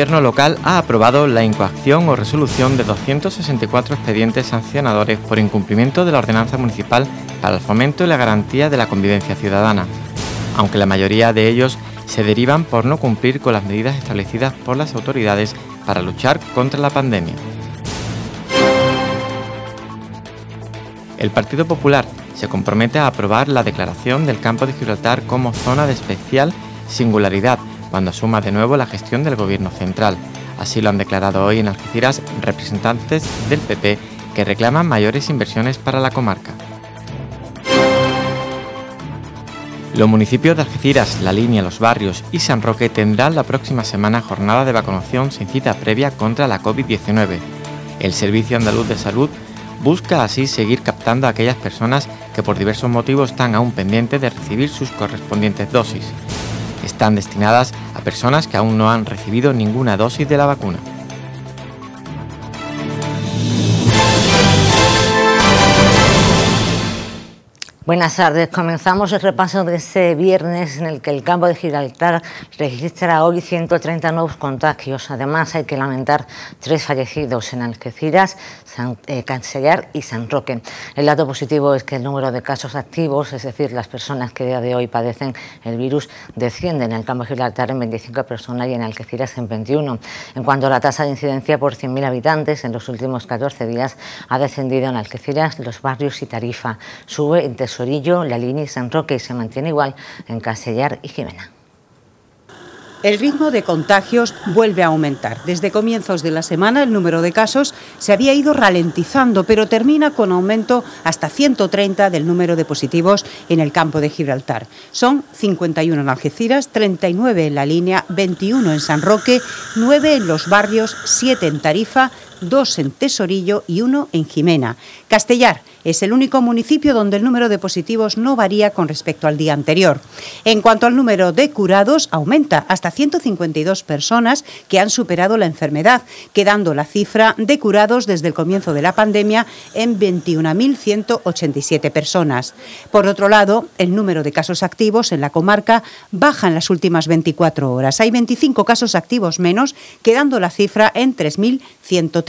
De Gobierno local ha aprobado la incoacción o resolución de 264 expedientes sancionadores por incumplimiento de la ordenanza municipal para el fomento y la garantía de la convivencia ciudadana, aunque la mayoría de ellos se derivan por no cumplir con las medidas establecidas por las autoridades para luchar contra la pandemia. El Partido Popular se compromete a aprobar la declaración del campo de Gibraltar como zona de especial singularidad cuando asuma de nuevo la gestión del Gobierno central. Así lo han declarado hoy en Algeciras representantes del PP que reclaman mayores inversiones para la comarca. Los municipios de Algeciras, La Línea, Los Barrios y San Roque tendrán la próxima semana jornada de vacunación sin cita previa contra la COVID-19. El Servicio Andaluz de Salud busca así seguir captando a aquellas personas que por diversos motivos están aún pendientes de recibir sus correspondientes dosis. Están destinadas a personas que aún no han recibido ninguna dosis de la vacuna. Buenas tardes. Comenzamos el repaso de este viernes en el que el campo de Gibraltar registra hoy 130 nuevos contagios. Además, hay que lamentar tres fallecidos en Algeciras, San, eh, Cancellar y San Roque. El dato positivo es que el número de casos activos, es decir, las personas que a día de hoy padecen el virus, desciende en el campo de Gibraltar en 25 personas y en Algeciras en 21. En cuanto a la tasa de incidencia por 100.000 habitantes, en los últimos 14 días ha descendido en Algeciras, los barrios y Tarifa. Sube en La Línea San Roque se mantiene igual en Castellar y Jimena. El ritmo de contagios vuelve a aumentar. Desde comienzos de la semana el número de casos se había ido ralentizando, pero termina con aumento hasta 130 del número de positivos en el campo de Gibraltar. Son 51 en Algeciras, 39 en la línea, 21 en San Roque, 9 en los barrios, 7 en Tarifa, 2 en Tesorillo y 1 en Jimena. Castellar es el único municipio donde el número de positivos no varía con respecto al día anterior. En cuanto al número de curados, aumenta hasta 152 personas que han superado la enfermedad, quedando la cifra de curados desde el comienzo de la pandemia en 21.187 personas. Por otro lado, el número de casos activos en la comarca baja en las últimas 24 horas. Hay 25 casos activos menos, quedando la cifra en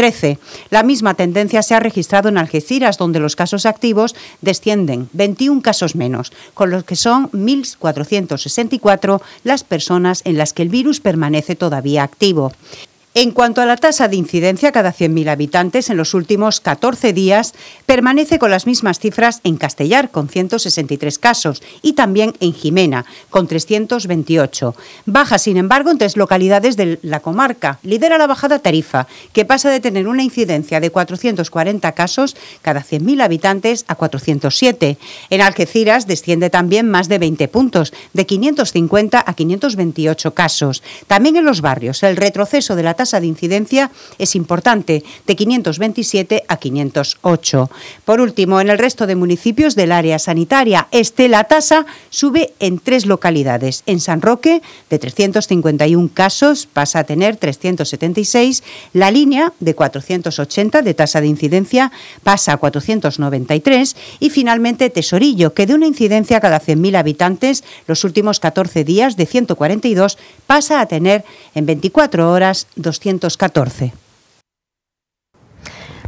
3.113. La misma tendencia se ha registrado en Algeciras, donde los casos activos descienden 21 casos menos, con lo que son 1.464 las personas en las que el virus permanece todavía activo. En cuanto a la tasa de incidencia cada 100.000 habitantes en los últimos 14 días, permanece con las mismas cifras en Castellar, con 163 casos, y también en Jimena, con 328. Baja, sin embargo, en tres localidades de la comarca. Lidera la bajada Tarifa, que pasa de tener una incidencia de 440 casos cada 100.000 habitantes a 407. En Algeciras desciende también más de 20 puntos, de 550 a 528 casos. También en los barrios, el retroceso de la tasa de incidencia es importante, de 527 a 508. Por último, en el resto de municipios del área sanitaria, este la tasa sube en tres localidades. En San Roque, de 351 casos, pasa a tener 376. La línea, de 480 de tasa de incidencia, pasa a 493. Y finalmente Tesorillo, que de una incidencia cada 100.000 habitantes, los últimos 14 días de 142, pasa a tener en 24 horas 214.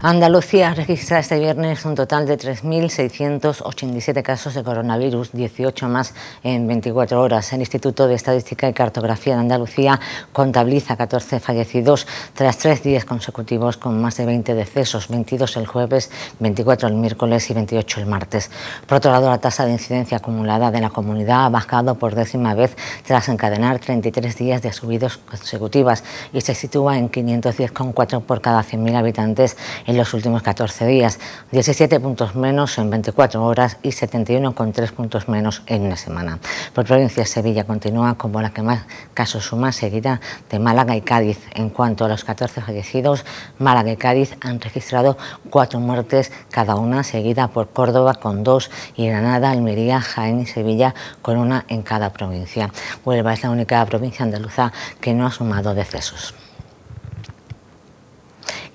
Andalucía registra este viernes un total de 3.687 casos de coronavirus, 18 más en 24 horas. El Instituto de Estadística y Cartografía de Andalucía contabiliza 14 fallecidos tras tres días consecutivos con más de 20 decesos, 22 el jueves, 24 el miércoles y 28 el martes. Por otro lado, la tasa de incidencia acumulada de la comunidad ha bajado por décima vez tras encadenar 33 días de subidas consecutivas y se sitúa en 510,4 por cada 100.000 habitantes en los últimos 14 días, 17 puntos menos en 24 horas y 71,3 puntos menos en una semana. Por provincia, Sevilla continúa como la que más casos suma, seguida de Málaga y Cádiz. En cuanto a los 14 fallecidos, Málaga y Cádiz han registrado cuatro muertes cada una, seguida por Córdoba con dos y Granada, Almería, Jaén y Sevilla con una en cada provincia. Huelva es la única provincia andaluza que no ha sumado decesos.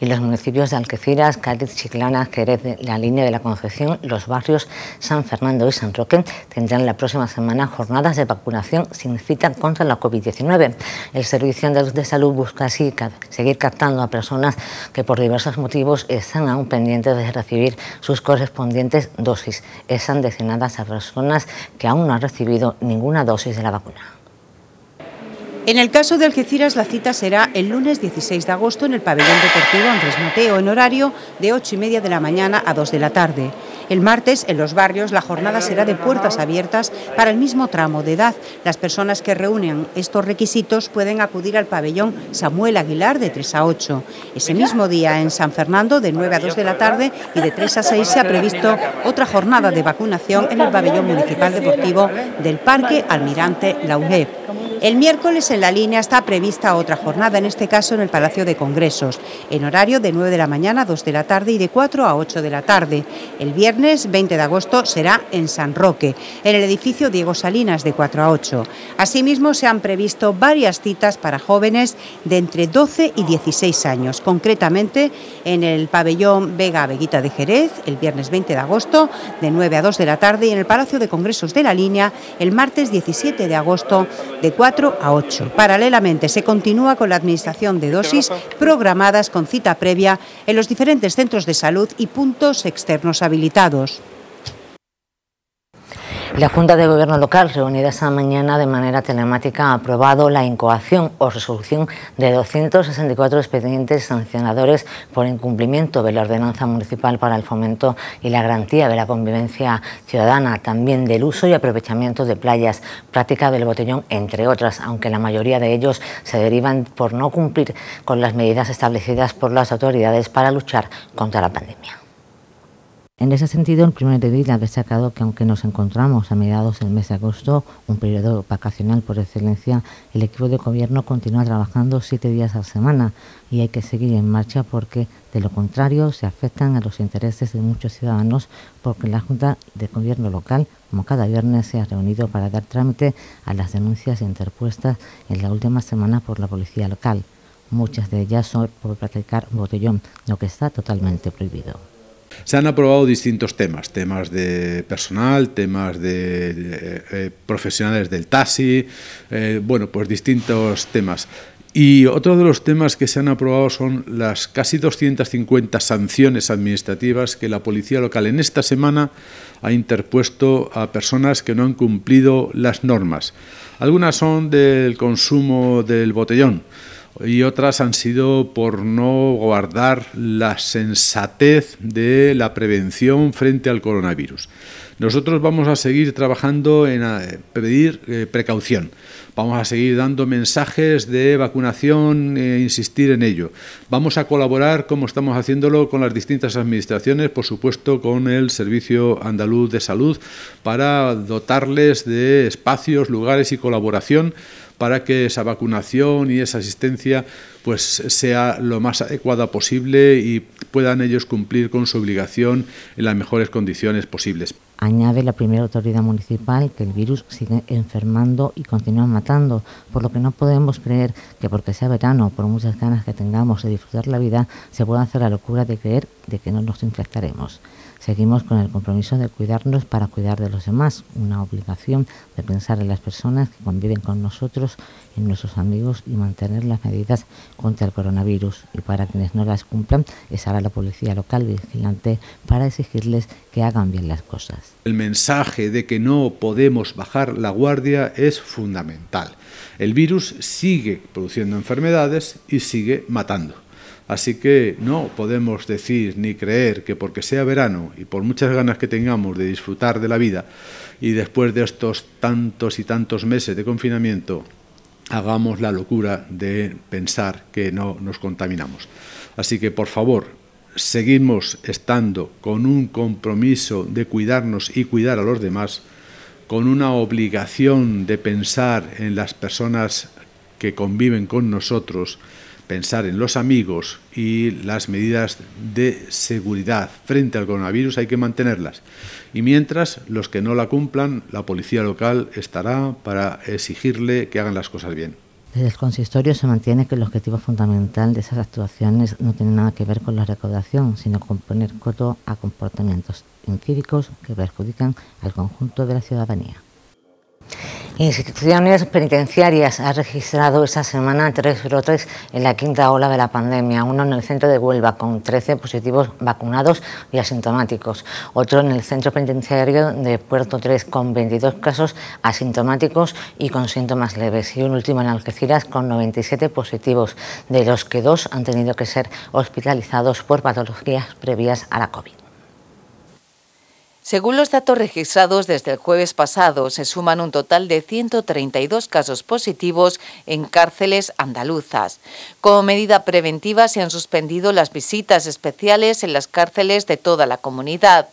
Y los municipios de Alqueciras, Cádiz, Chiclana, Jerez, la línea de la Concepción, los barrios San Fernando y San Roque tendrán la próxima semana jornadas de vacunación sin cita contra la COVID-19. El Servicio Andaluz de Salud busca así seguir captando a personas que por diversos motivos están aún pendientes de recibir sus correspondientes dosis. Están destinadas a personas que aún no han recibido ninguna dosis de la vacuna. En el caso de Algeciras, la cita será el lunes 16 de agosto en el pabellón deportivo Andrés Mateo, en horario de 8 y media de la mañana a 2 de la tarde. El martes, en los barrios, la jornada será de puertas abiertas para el mismo tramo de edad. Las personas que reúnen estos requisitos pueden acudir al pabellón Samuel Aguilar de 3 a 8. Ese mismo día, en San Fernando, de 9 a 2 de la tarde y de 3 a 6, se ha previsto otra jornada de vacunación en el pabellón municipal deportivo del Parque Almirante Lauré. El miércoles en la línea está prevista otra jornada, en este caso en el Palacio de Congresos, en horario de 9 de la mañana a 2 de la tarde y de 4 a 8 de la tarde. El viernes 20 de agosto será en San Roque, en el edificio Diego Salinas de 4 a 8. Asimismo, se han previsto varias citas para jóvenes de entre 12 y 16 años, concretamente en el pabellón Vega Veguita de Jerez, el viernes 20 de agosto, de 9 a 2 de la tarde, y en el Palacio de Congresos de la Línea, el martes 17 de agosto, de 4 a 8. Paralelamente, se continúa con la administración de dosis programadas con cita previa en los diferentes centros de salud y puntos externos habilitados. La Junta de Gobierno local, reunida esta mañana de manera telemática, ha aprobado la incoación o resolución de 264 expedientes sancionadores por incumplimiento de la ordenanza municipal para el fomento y la garantía de la convivencia ciudadana, también del uso y aprovechamiento de playas, práctica del botellón, entre otras, aunque la mayoría de ellos se derivan por no cumplir con las medidas establecidas por las autoridades para luchar contra la pandemia. En ese sentido, el primer edil ha destacado que aunque nos encontramos a mediados del mes de agosto, un periodo vacacional por excelencia, el equipo de gobierno continúa trabajando siete días a la semana y hay que seguir en marcha porque, de lo contrario, se afectan a los intereses de muchos ciudadanos porque la Junta de Gobierno local, como cada viernes, se ha reunido para dar trámite a las denuncias interpuestas en la última semana por la policía local. Muchas de ellas son por practicar botellón, lo que está totalmente prohibido. Se han aprobado distintos temas, temas de personal, temas de, eh, profesionales del taxi, eh, bueno, pues distintos temas. Y otro de los temas que se han aprobado son las casi 250 sanciones administrativas que la policía local en esta semana ha interpuesto a personas que no han cumplido las normas. Algunas son del consumo del botellón y otras han sido por no guardar la sensatez de la prevención frente al coronavirus. Nosotros vamos a seguir trabajando en eh, pedir eh, precaución. Vamos a seguir dando mensajes de vacunación e insistir en ello. Vamos a colaborar, como estamos haciéndolo, con las distintas administraciones, por supuesto con el Servicio Andaluz de Salud, para dotarles de espacios, lugares y colaboración para que esa vacunación y esa asistencia pues sea lo más adecuada posible y puedan ellos cumplir con su obligación en las mejores condiciones posibles. Añade la primera autoridad municipal que el virus sigue enfermando y continúa matando, por lo que no podemos creer que porque sea verano, por muchas ganas que tengamos de disfrutar la vida, se pueda hacer la locura de creer de que no nos infectaremos. Seguimos con el compromiso de cuidarnos para cuidar de los demás, una obligación de pensar en las personas que conviven con nosotros, en nuestros amigos y mantener las medidas contra el coronavirus. Y para quienes no las cumplan, estará la policía local vigilante para exigirles que hagan bien las cosas. El mensaje de que no podemos bajar la guardia es fundamental. El virus sigue produciendo enfermedades y sigue matando. Así que no podemos decir ni creer que porque sea verano y por muchas ganas que tengamos de disfrutar de la vida y después de estos tantos y tantos meses de confinamiento hagamos la locura de pensar que no nos contaminamos. Así que por favor, seguimos estando con un compromiso de cuidarnos y cuidar a los demás, con una obligación de pensar en las personas que conviven con nosotros, pensar en los amigos y las medidas de seguridad frente al coronavirus hay que mantenerlas. Y mientras los que no la cumplan, la policía local estará para exigirle que hagan las cosas bien. Desde el consistorio se mantiene que el objetivo fundamental de esas actuaciones no tiene nada que ver con la recaudación, sino con poner coto a comportamientos incívicos que perjudican al conjunto de la ciudadanía. Instituciones penitenciarias ha registrado esta semana tres brotes en la quinta ola de la pandemia. Uno en el centro de Huelva con 13 positivos vacunados y asintomáticos. Otro en el centro penitenciario de Puerto 3 con 22 casos asintomáticos y con síntomas leves. Y un último en Algeciras con 97 positivos, de los que dos han tenido que ser hospitalizados por patologías previas a la COVID. Según los datos registrados desde el jueves pasado, se suman un total de 132 casos positivos en cárceles andaluzas. Como medida preventiva se han suspendido las visitas especiales en las cárceles de toda la comunidad.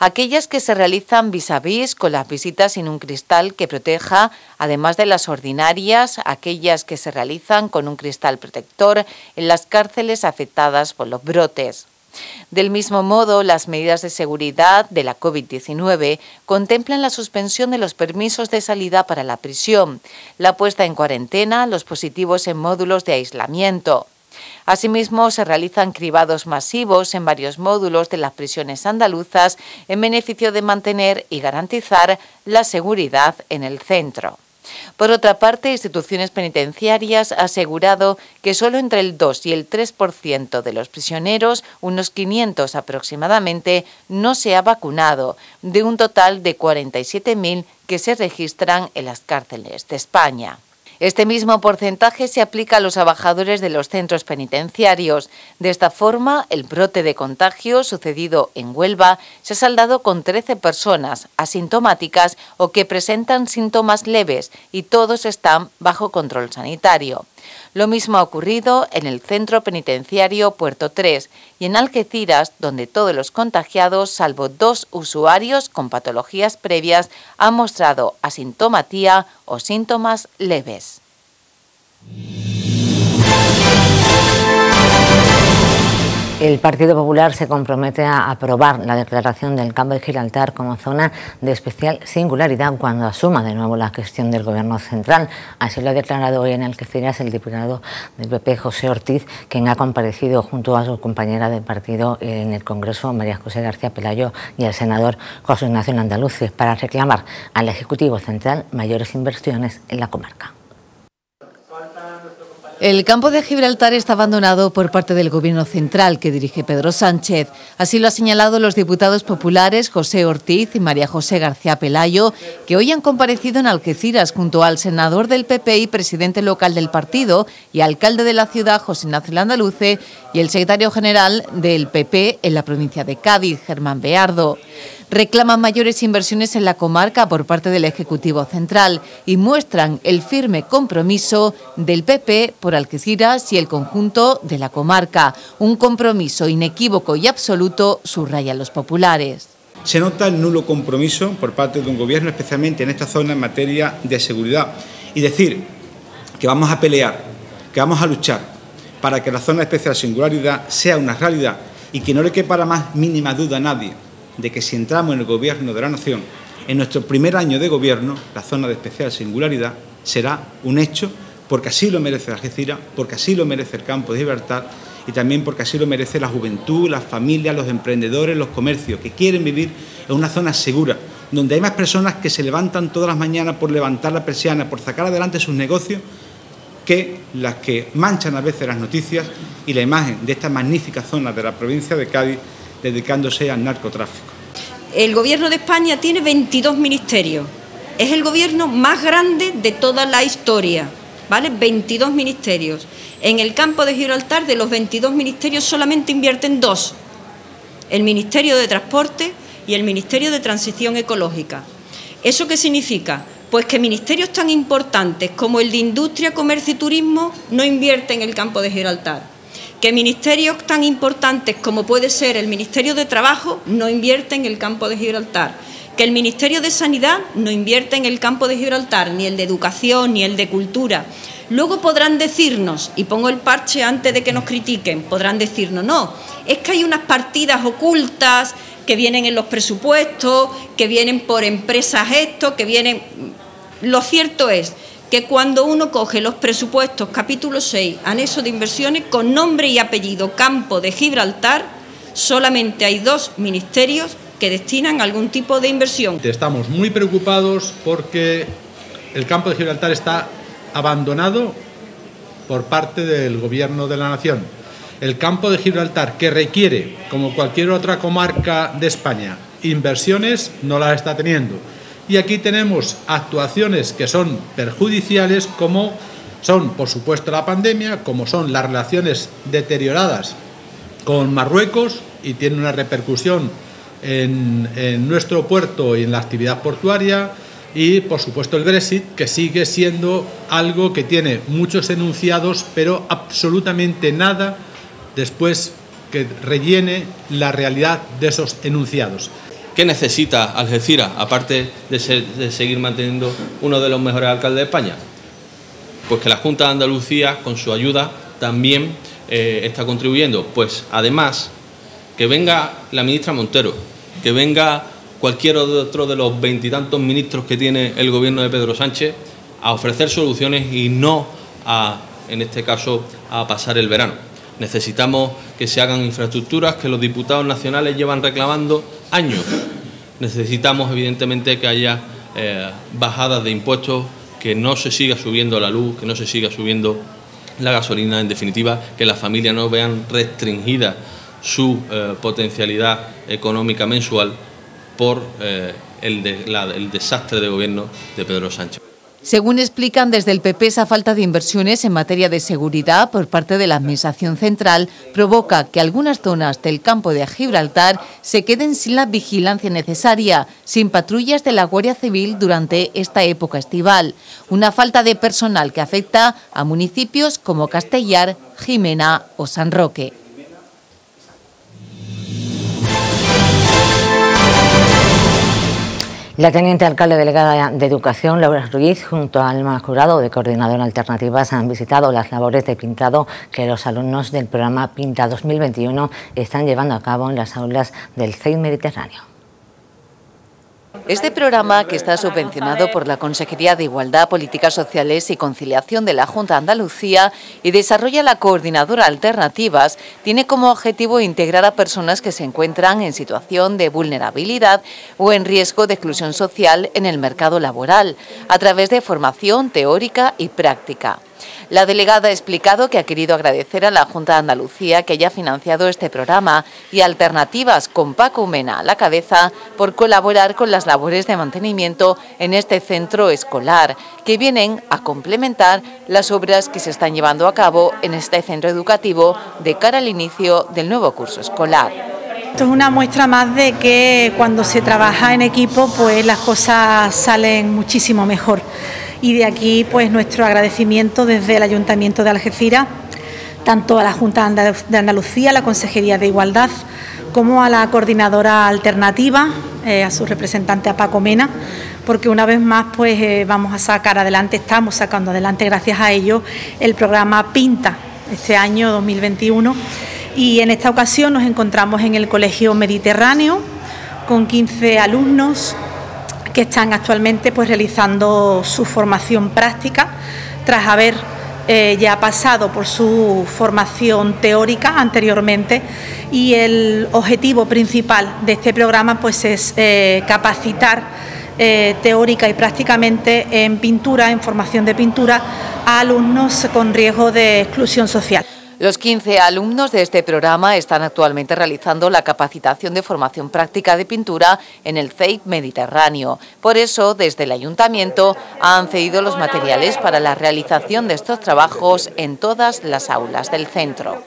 Aquellas que se realizan vis a vis con las visitas sin un cristal que proteja, además de las ordinarias, aquellas que se realizan con un cristal protector en las cárceles afectadas por los brotes. Del mismo modo, las medidas de seguridad de la COVID-19 contemplan la suspensión de los permisos de salida para la prisión, la puesta en cuarentena, los positivos en módulos de aislamiento. Asimismo, se realizan cribados masivos en varios módulos de las prisiones andaluzas en beneficio de mantener y garantizar la seguridad en el centro. Por otra parte, instituciones penitenciarias ha asegurado que solo entre el 2 y el 3% de los prisioneros, unos 500 aproximadamente, no se ha vacunado, de un total de 47.000 que se registran en las cárceles de España. Este mismo porcentaje se aplica a los trabajadores de los centros penitenciarios. De esta forma, el brote de contagio sucedido en Huelva se ha saldado con 13 personas asintomáticas o que presentan síntomas leves y todos están bajo control sanitario. Lo mismo ha ocurrido en el centro penitenciario Puerto 3 y en Algeciras, donde todos los contagiados, salvo dos usuarios con patologías previas, han mostrado asintomatía o síntomas leves. El Partido Popular se compromete a aprobar la declaración del campo de Gibraltar como zona de especial singularidad cuando asuma de nuevo la gestión del Gobierno central. Así lo ha declarado hoy en Algeciras el diputado del PP, José Ortiz, quien ha comparecido junto a su compañera del partido en el Congreso, María José García Pelayo, y al senador José Ignacio Andalucía, para reclamar al Ejecutivo Central mayores inversiones en la comarca. El campo de Gibraltar está abandonado por parte del Gobierno central que dirige Pedro Sánchez. Así lo han señalado los diputados populares José Ortiz y María José García Pelayo, que hoy han comparecido en Algeciras junto al senador del PP y presidente local del partido y alcalde de la ciudad, José Ignacio Andaluce, y el secretario general del PP en la provincia de Cádiz, Germán Beardo reclaman mayores inversiones en la comarca por parte del Ejecutivo Central y muestran el firme compromiso del PP por Algeciras y el conjunto de la comarca. Un compromiso inequívoco y absoluto, subrayan los populares. Se nota el nulo compromiso por parte de un gobierno, especialmente en esta zona en materia de seguridad. Y decir que vamos a pelear, que vamos a luchar para que la zona de especial singularidad sea una realidad y que no le quepa la más mínima duda a nadie de que si entramos en el gobierno de la nación, en nuestro primer año de gobierno, la zona de especial singularidad será un hecho porque así lo merece Algeciras, porque así lo merece el campo de libertad y también porque así lo merece la juventud, las familias, los emprendedores, los comercios, que quieren vivir en una zona segura, donde hay más personas que se levantan todas las mañanas por levantar la persiana, por sacar adelante sus negocios, que las que manchan a veces las noticias y la imagen de esta magnífica zona de la provincia de Cádiz dedicándose al narcotráfico. El Gobierno de España tiene 22 ministerios. Es el gobierno más grande de toda la historia, ¿vale? 22 ministerios. En el campo de Gibraltar, de los 22 ministerios, solamente invierten dos. El Ministerio de Transporte y el Ministerio de Transición Ecológica. ¿Eso qué significa? Pues que ministerios tan importantes como el de Industria, Comercio y Turismo no invierten en el campo de Gibraltar que ministerios tan importantes como puede ser el Ministerio de Trabajo no invierte en el campo de Gibraltar, que el Ministerio de Sanidad no invierte en el campo de Gibraltar, ni el de Educación, ni el de Cultura. Luego podrán decirnos, y pongo el parche antes de que nos critiquen, podrán decirnos, no, es que hay unas partidas ocultas que vienen en los presupuestos, que vienen por empresas esto, que vienen... Lo cierto es que cuando uno coge los presupuestos capítulo 6, anexo de inversiones, con nombre y apellido Campo de Gibraltar, solamente hay dos ministerios que destinan algún tipo de inversión. Estamos muy preocupados porque el campo de Gibraltar está abandonado por parte del Gobierno de la Nación. El campo de Gibraltar, que requiere, como cualquier otra comarca de España, inversiones, no las está teniendo. Y aquí tenemos actuaciones que son perjudiciales, como son, por supuesto, la pandemia, como son las relaciones deterioradas con Marruecos y tiene una repercusión en, nuestro puerto y en la actividad portuaria y por supuesto el Brexit, que sigue siendo algo que tiene muchos enunciados, pero absolutamente nada después que rellene la realidad de esos enunciados. ¿Qué necesita Algeciras, aparte de, seguir manteniendo uno de los mejores alcaldes de España? Pues que la Junta de Andalucía, con su ayuda, también eh, está contribuyendo. Pues además, que venga la ministra Montero, que venga cualquier otro de los veintitantos ministros que tiene el gobierno de Pedro Sánchez a ofrecer soluciones y no a, en este caso, a pasar el verano. Necesitamos que se hagan infraestructuras que los diputados nacionales llevan reclamando años. Necesitamos, evidentemente, que haya eh, bajadas de impuestos, que no se siga subiendo la luz, que no se siga subiendo la gasolina, en definitiva, que las familias no vean restringida su eh, potencialidad económica mensual por eh, el desastre de gobierno de Pedro Sánchez. Según explican desde el PP, esa falta de inversiones en materia de seguridad por parte de la Administración Central provoca que algunas zonas del campo de Gibraltar se queden sin la vigilancia necesaria, sin patrullas de la Guardia Civil durante esta época estival. Una falta de personal que afecta a municipios como Castellar, Jimena o San Roque. La teniente alcalde delegada de Educación, Laura Ruiz, junto al Alma Jurado de Coordinador Alternativas, han visitado las labores de pintado que los alumnos del programa Pinta 2021 están llevando a cabo en las aulas del CEI Mediterráneo. Este programa, que está subvencionado por la Consejería de Igualdad, Políticas Sociales y Conciliación de la Junta de Andalucía y desarrolla la Coordinadora Alternativas, tiene como objetivo integrar a personas que se encuentran en situación de vulnerabilidad o en riesgo de exclusión social en el mercado laboral, a través de formación teórica y práctica. La delegada ha explicado que ha querido agradecer a la Junta de Andalucía que haya financiado este programa y alternativas con Paco Mena a la cabeza por colaborar con las labores de mantenimiento en este centro escolar, que vienen a complementar las obras que se están llevando a cabo en este centro educativo de cara al inicio del nuevo curso escolar. Esto es una muestra más de que cuando se trabaja en equipo, pues las cosas salen muchísimo mejor y de aquí pues nuestro agradecimiento desde el Ayuntamiento de Algeciras, tanto a la Junta de Andalucía, a la Consejería de Igualdad, como a la coordinadora alternativa, eh, a su representante a Paco Mena, porque una vez más pues eh, vamos a sacar adelante, estamos sacando adelante gracias a ello el programa Pinta este año 2021 y en esta ocasión nos encontramos en el Colegio Mediterráneo con 15 alumnos que están actualmente pues, realizando su formación práctica tras haber eh, ya pasado por su formación teórica anteriormente y el objetivo principal de este programa pues, es eh, capacitar eh, teórica y prácticamente en pintura, en formación de pintura, a alumnos con riesgo de exclusión social. Los 15 alumnos de este programa están actualmente realizando la capacitación de formación práctica de pintura en el CEIP Mediterráneo. Por eso, desde el Ayuntamiento han cedido los materiales para la realización de estos trabajos en todas las aulas del centro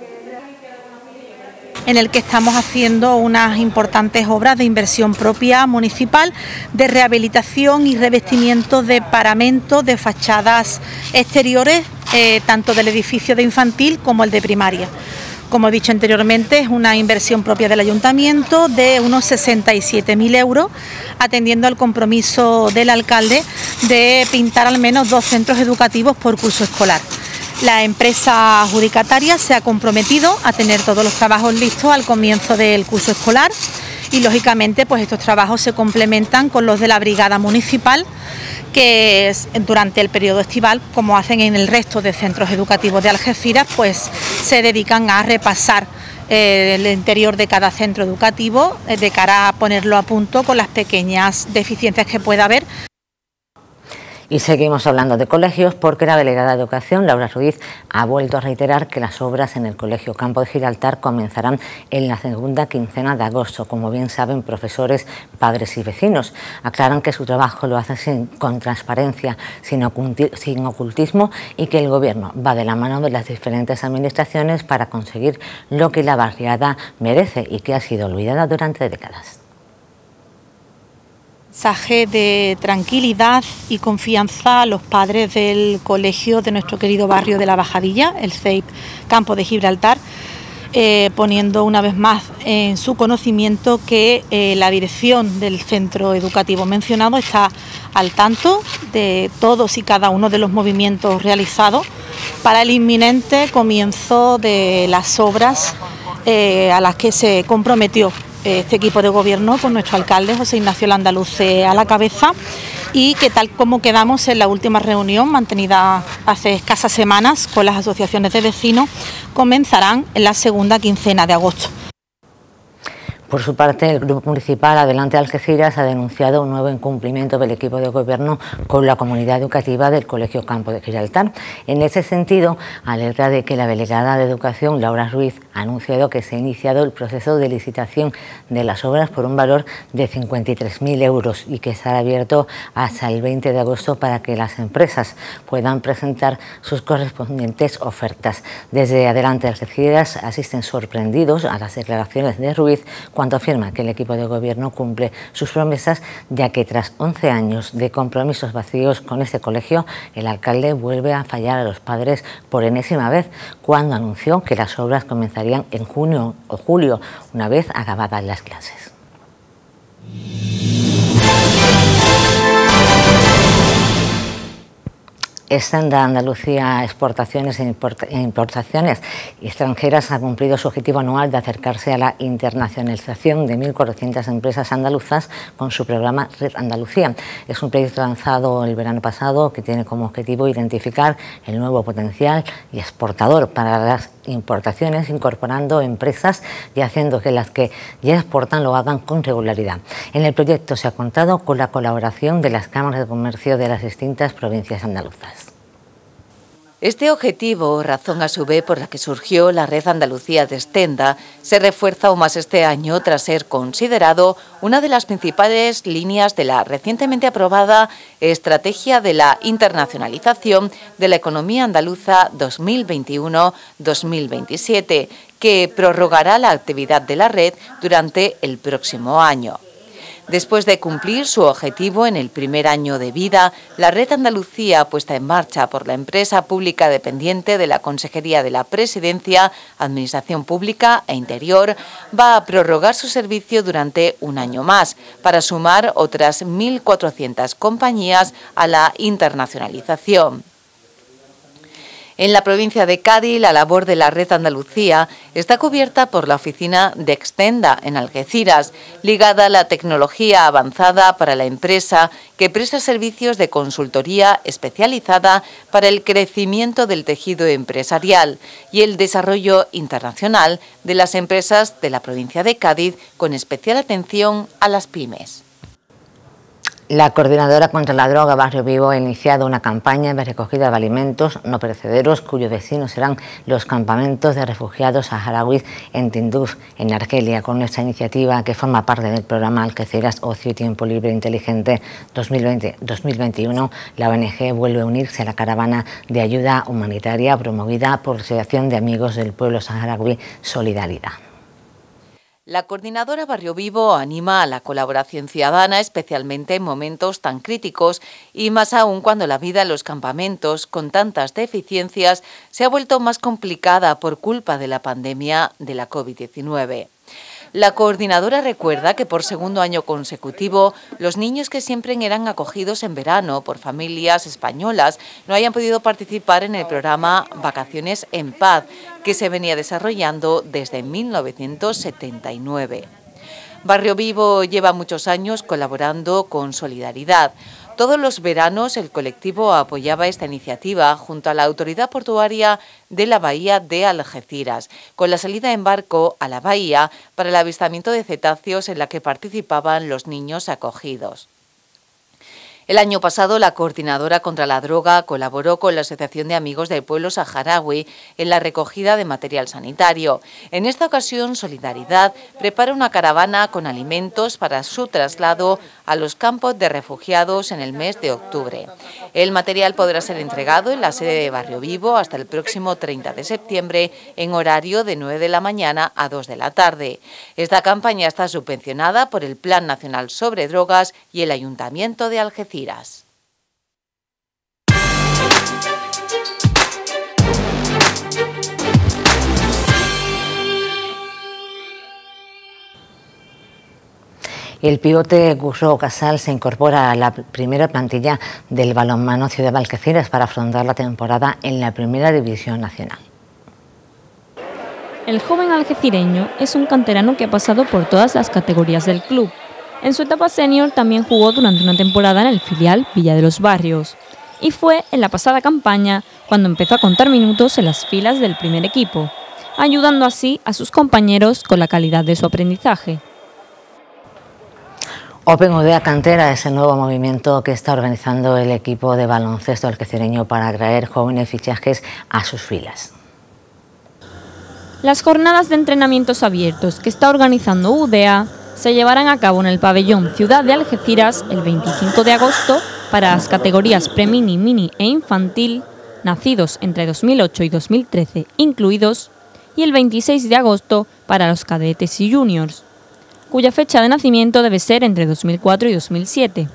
en el que estamos haciendo unas importantes obras de inversión propia municipal de rehabilitación y revestimiento de paramentos de fachadas exteriores, eh, tanto del edificio de infantil como el de primaria. Como he dicho anteriormente, es una inversión propia del ayuntamiento de unos 67.000 euros, atendiendo al compromiso del alcalde de pintar al menos dos centros educativos por curso escolar. La empresa adjudicataria se ha comprometido a tener todos los trabajos listos al comienzo del curso escolar y lógicamente pues estos trabajos se complementan con los de la brigada municipal que durante el periodo estival, como hacen en el resto de centros educativos de Algeciras, pues se dedican a repasar eh, el interior de cada centro educativo eh, de cara a ponerlo a punto con las pequeñas deficiencias que pueda haber y seguimos hablando de colegios porque la delegada de Educación, Laura Ruiz, ha vuelto a reiterar que las obras en el Colegio Campo de Giraltar comenzarán en la segunda quincena de agosto. Como bien saben profesores, padres y vecinos, aclaran que su trabajo lo hacen con transparencia, sin ocultismo y que el Gobierno va de la mano de las diferentes administraciones para conseguir lo que la barriada merece y que ha sido olvidada durante décadas mensaje de tranquilidad y confianza a los padres del colegio de nuestro querido barrio de La Bajadilla, el CEIP Campo de Gibraltar, eh, poniendo una vez más en su conocimiento que eh, la dirección del centro educativo mencionado está al tanto de todos y cada uno de los movimientos realizados para el inminente comienzo de las obras eh, a las que se comprometió este equipo de gobierno con nuestro alcalde José Ignacio Landaluce a la cabeza y que tal como quedamos en la última reunión mantenida hace escasas semanas con las asociaciones de vecinos, comenzarán en la segunda quincena de agosto. Por su parte, el Grupo Municipal Adelante Algeciras ha denunciado un nuevo incumplimiento del equipo de gobierno con la comunidad educativa del Colegio Campo de Giraltar. En ese sentido, alerta de que la delegada de Educación, Laura Ruiz, ha anunciado que se ha iniciado el proceso de licitación de las obras por un valor de 53.000 euros y que estará abierto hasta el 20 de agosto para que las empresas puedan presentar sus correspondientes ofertas. Desde Adelante Algeciras asisten sorprendidos a las declaraciones de Ruiz cuando afirma que el equipo de gobierno cumple sus promesas, ya que tras 11 años de compromisos vacíos con este colegio, el alcalde vuelve a fallar a los padres por enésima vez, cuando anunció que las obras comenzarían en junio o julio, una vez acabadas las clases. Estanda Andalucía Exportaciones e, Importaciones Extranjeras ha cumplido su objetivo anual de acercarse a la internacionalización de 1.400 empresas andaluzas con su programa Red Andalucía. Es un proyecto lanzado el verano pasado que tiene como objetivo identificar el nuevo potencial y exportador para las importaciones, incorporando empresas y haciendo que las que ya exportan lo hagan con regularidad. En el proyecto se ha contado con la colaboración de las cámaras de comercio de las distintas provincias andaluzas. Este objetivo, razón a su vez por la que surgió la Red Andalucía de Estenda, se refuerza aún más este año tras ser considerado una de las principales líneas de la recientemente aprobada Estrategia de la Internacionalización de la Economía Andaluza 2021-2027, que prorrogará la actividad de la red durante el próximo año. Después de cumplir su objetivo en el primer año de vida, la Red Andalucía, puesta en marcha por la empresa pública dependiente de la Consejería de la Presidencia, Administración Pública e Interior, va a prorrogar su servicio durante un año más para sumar otras 1.400 compañías a la internacionalización. En la provincia de Cádiz, la labor de la Red Andalucía está cubierta por la oficina de Extenda en Algeciras, ligada a la tecnología avanzada para la empresa que presta servicios de consultoría especializada para el crecimiento del tejido empresarial y el desarrollo internacional de las empresas de la provincia de Cádiz, con especial atención a las pymes. La Coordinadora contra la Droga Barrio Vivo ha iniciado una campaña de recogida de alimentos no perecederos cuyos vecinos serán los campamentos de refugiados saharauis en Tinduf, en Argelia, con esta iniciativa que forma parte del programa Algeciras Ocio y Tiempo Libre Inteligente 2020-2021. La ONG vuelve a unirse a la caravana de ayuda humanitaria promovida por la Asociación de Amigos del Pueblo Saharaui Solidaridad. La coordinadora Barrio Vivo anima a la colaboración ciudadana, especialmente en momentos tan críticos y más aún cuando la vida en los campamentos, con tantas deficiencias, se ha vuelto más complicada por culpa de la pandemia de la COVID-19. La coordinadora recuerda que por segundo año consecutivo los niños que siempre eran acogidos en verano por familias españolas no hayan podido participar en el programa Vacaciones en Paz, que se venía desarrollando desde 1979. Barrio Vivo lleva muchos años colaborando con Solidaridad. Todos los veranos el colectivo apoyaba esta iniciativa junto a la autoridad portuaria de la bahía de Algeciras, con la salida en barco a la bahía para el avistamiento de cetáceos en la que participaban los niños acogidos. El año pasado, la Coordinadora contra la Droga colaboró con la Asociación de Amigos del Pueblo Saharaui en la recogida de material sanitario. En esta ocasión, Solidaridad prepara una caravana con alimentos para su traslado a los campos de refugiados en el mes de octubre. El material podrá ser entregado en la sede de Barrio Vivo hasta el próximo 30 de septiembre en horario de 9 de la mañana a 2 de la tarde. Esta campaña está subvencionada por el Plan Nacional sobre Drogas y el Ayuntamiento de Algeciras. El pivote Gusó Casal se incorpora a la primera plantilla del balonmano Ciudad de Algeciras para afrontar la temporada en la Primera División Nacional. El joven algecireño es un canterano que ha pasado por todas las categorías del club en su etapa senior también jugó durante una temporada en el filial Villa de los Barrios. Y fue en la pasada campaña cuando empezó a contar minutos en las filas del primer equipo, ayudando así a sus compañeros con la calidad de su aprendizaje. Open Udea Cantera es el nuevo movimiento que está organizando el equipo de baloncesto algecireño para atraer jóvenes fichajes a sus filas. Las jornadas de entrenamientos abiertos que está organizando UDEA se llevarán a cabo en el pabellón Ciudad de Algeciras el 25 de agosto para las categorías premini, mini e infantil, nacidos entre 2008 y 2013 incluidos, y el 26 de agosto para los cadetes y juniors, cuya fecha de nacimiento debe ser entre 2004 y 2007.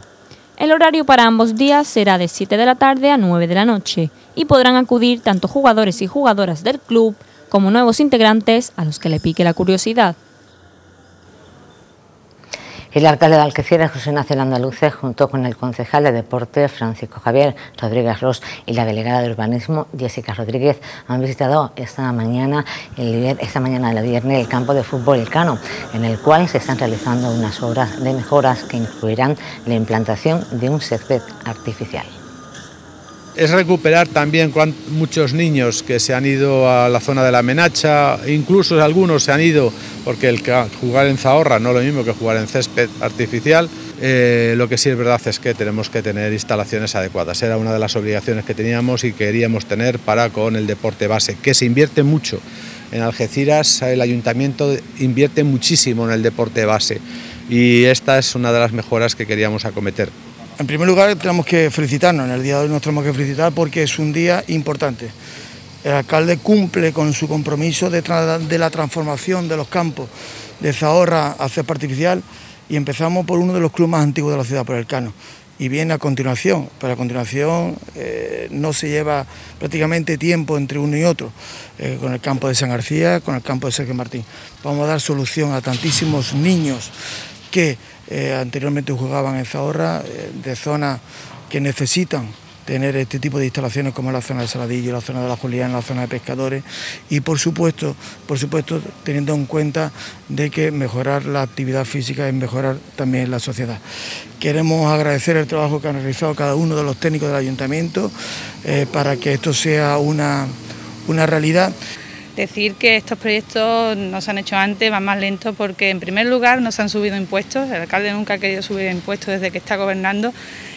El horario para ambos días será de 7 de la tarde a 9 de la noche y podrán acudir tanto jugadores y jugadoras del club como nuevos integrantes a los que le pique la curiosidad. El alcalde de Algeciras, José Ignacio Landaluce, junto con el concejal de Deporte, Francisco Javier Rodríguez Ross, y la delegada de Urbanismo, Jessica Rodríguez, han visitado esta mañana, el, esta viernes, el campo de fútbol El Cano, en el cual se están realizando unas obras de mejoras que incluirán la implantación de un césped artificial es recuperar también muchos niños que se han ido a la zona de la Menacha, incluso algunos se han ido porque el jugar en Zahorra no es lo mismo que jugar en césped artificial. Eh, lo que sí es verdad es que tenemos que tener instalaciones adecuadas. Era una de las obligaciones que teníamos y queríamos tener para con el deporte base, que se invierte mucho. En Algeciras el ayuntamiento invierte muchísimo en el deporte base y esta es una de las mejoras que queríamos acometer. En primer lugar, tenemos que felicitarnos. En el día de hoy nos tenemos que felicitar porque es un día importante. El alcalde cumple con su compromiso de, la transformación de los campos de Zahorra a cepa artificial y empezamos por uno de los clubes más antiguos de la ciudad, por el Cano. Y viene a continuación, pero a continuación eh, no se lleva prácticamente tiempo entre uno y otro, eh, con el campo de San García, con el campo de Sergio Martín. Vamos a dar solución a tantísimos niños que eh, anteriormente jugaban en Zahorra, eh, de zonas que necesitan tener este tipo de instalaciones como la zona de Saladillo, la zona de la Julián, la zona de pescadores y por supuesto, por supuesto teniendo en cuenta de que mejorar la actividad física es mejorar también la sociedad. Queremos agradecer el trabajo que han realizado cada uno de los técnicos del ayuntamiento eh, para que esto sea una, una realidad. Decir que estos proyectos no se han hecho antes, van más lentos porque en primer lugar no se han subido impuestos, el alcalde nunca ha querido subir impuestos desde que está gobernando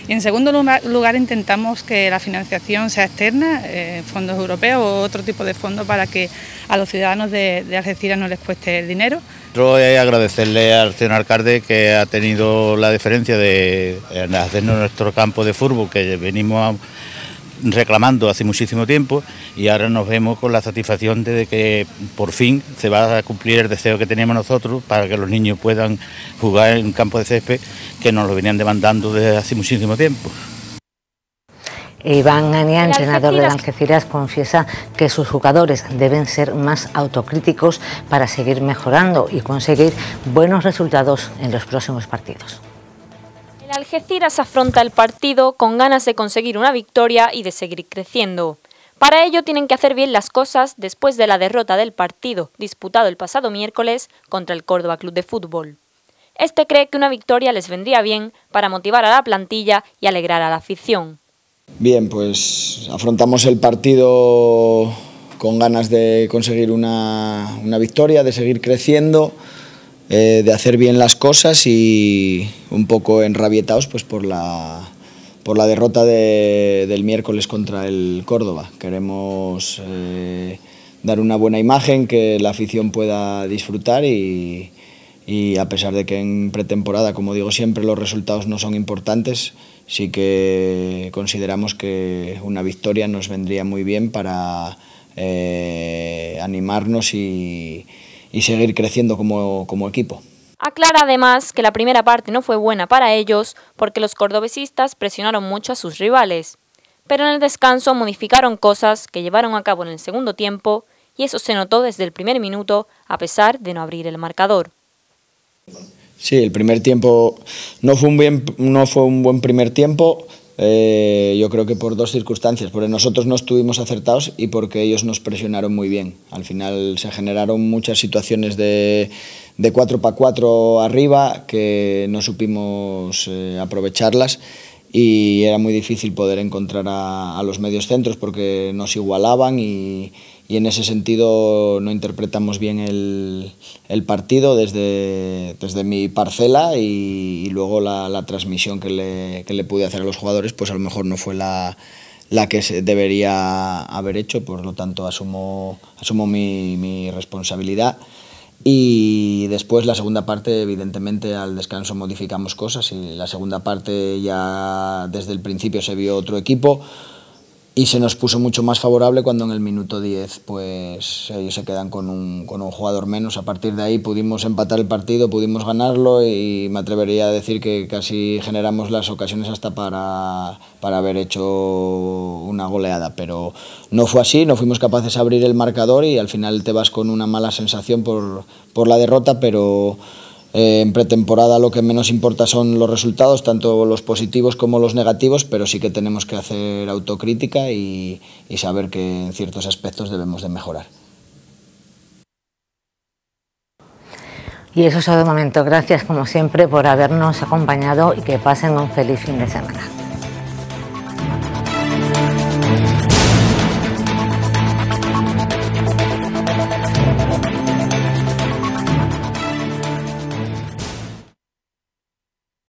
y en segundo lugar intentamos que la financiación sea externa, eh, fondos europeos o otro tipo de fondos para que a los ciudadanos de, Algeciras no les cueste el dinero. Yo agradecerle al señor alcalde que ha tenido la diferencia de hacernos nuestro campo de fútbol que venimos a reclamando hace muchísimo tiempo y ahora nos vemos con la satisfacción de que por fin se va a cumplir el deseo que teníamos nosotros para que los niños puedan jugar en un campo de césped que nos lo venían demandando desde hace muchísimo tiempo. Iván Ania, entrenador de Algeciras, confiesa que sus jugadores deben ser más autocríticos para seguir mejorando y conseguir buenos resultados en los próximos partidos. Algeciras afronta el partido con ganas de conseguir una victoria y de seguir creciendo. Para ello tienen que hacer bien las cosas después de la derrota del partido disputado el pasado miércoles contra el Córdoba Club de Fútbol. Este cree que una victoria les vendría bien para motivar a la plantilla y alegrar a la afición. Bien, pues afrontamos el partido con ganas de conseguir una, victoria, de seguir creciendo, eh, de hacer bien las cosas y un poco enrabietados pues, por, la, por la derrota del miércoles contra el Córdoba. Queremos eh, dar una buena imagen, que la afición pueda disfrutar y, y a pesar de que en pretemporada, como digo siempre, los resultados no son importantes, sí que consideramos que una victoria nos vendría muy bien para eh, animarnos y, seguir creciendo como, como equipo. Aclara además que la primera parte no fue buena para ellos porque los cordobesistas presionaron mucho a sus rivales, pero en el descanso modificaron cosas que llevaron a cabo en el segundo tiempo y eso se notó desde el primer minuto a pesar de no abrir el marcador. Sí, el primer tiempo no fue un, bien, no fue un buen primer tiempo. Eh, yo creo que por dos circunstancias, porque nosotros no estuvimos acertados y porque ellos nos presionaron muy bien. Al final se generaron muchas situaciones de, de 4 para 4 arriba que no supimos eh, aprovecharlas y era muy difícil poder encontrar a, a los medios centros porque nos igualaban y, y en ese sentido no interpretamos bien el, partido desde, desde, mi parcela y, luego la, la transmisión que le, que le, pude hacer a los jugadores pues a lo mejor no fue la, la que se debería haber hecho, por lo tanto asumo, asumo mi, mi responsabilidad. Y después la segunda parte, evidentemente al descanso modificamos cosas y la segunda parte ya desde el principio se vio otro equipo y se nos puso mucho más favorable cuando en el minuto 10 pues ellos se quedan con un, con un, jugador menos. A partir de ahí pudimos empatar el partido, pudimos ganarlo y me atrevería a decir que casi generamos las ocasiones hasta para, para haber hecho una goleada, pero no fue así, no fuimos capaces de abrir el marcador y al final te vas con una mala sensación por, por la derrota, pero eh, en pretemporada lo que menos importa son los resultados, tanto los positivos como los negativos, pero sí que tenemos que hacer autocrítica y, saber que en ciertos aspectos debemos de mejorar. Y eso es todo de momento. Gracias como siempre por habernos acompañado y que pasen un feliz fin de semana.